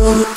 soul.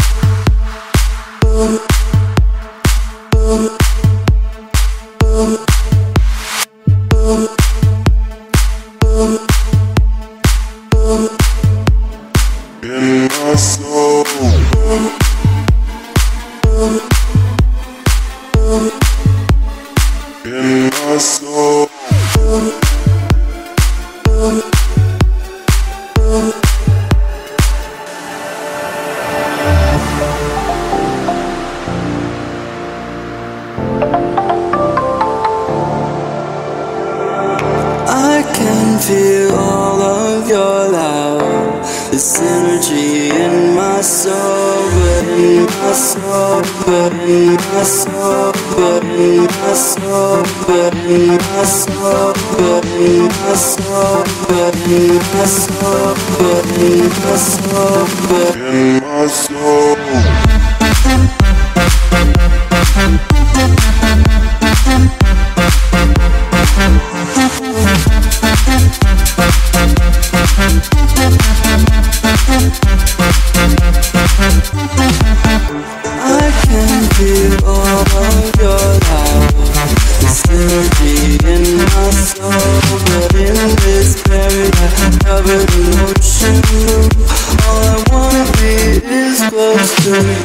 Feel all of your love, this energy in my soul, but in my soul, but in my soul, but in my soul, but in my soul, but in my soul, but in my soul, but in my soul, but In my soul.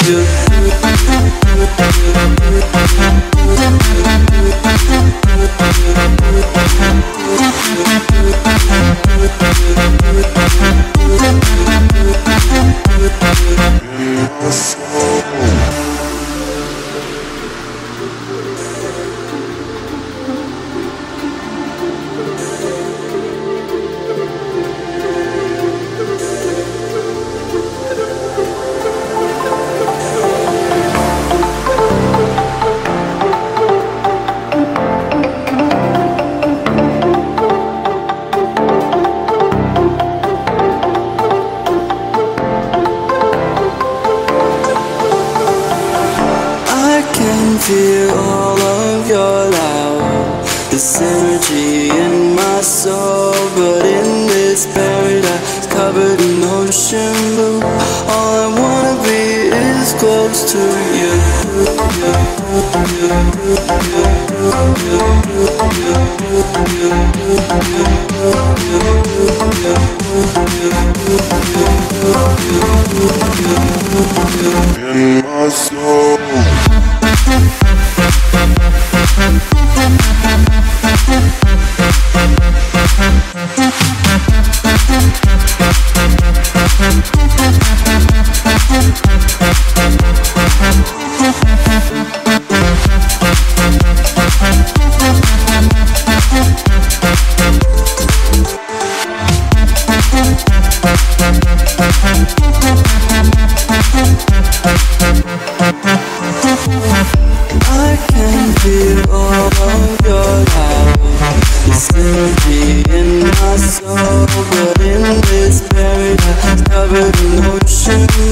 do. Feel all of your love, this energy in my soul, but in this paradise covered in ocean blue, all I wanna be is close to you. In my soul. In my soul, but in this paradise covered in ocean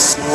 Christ.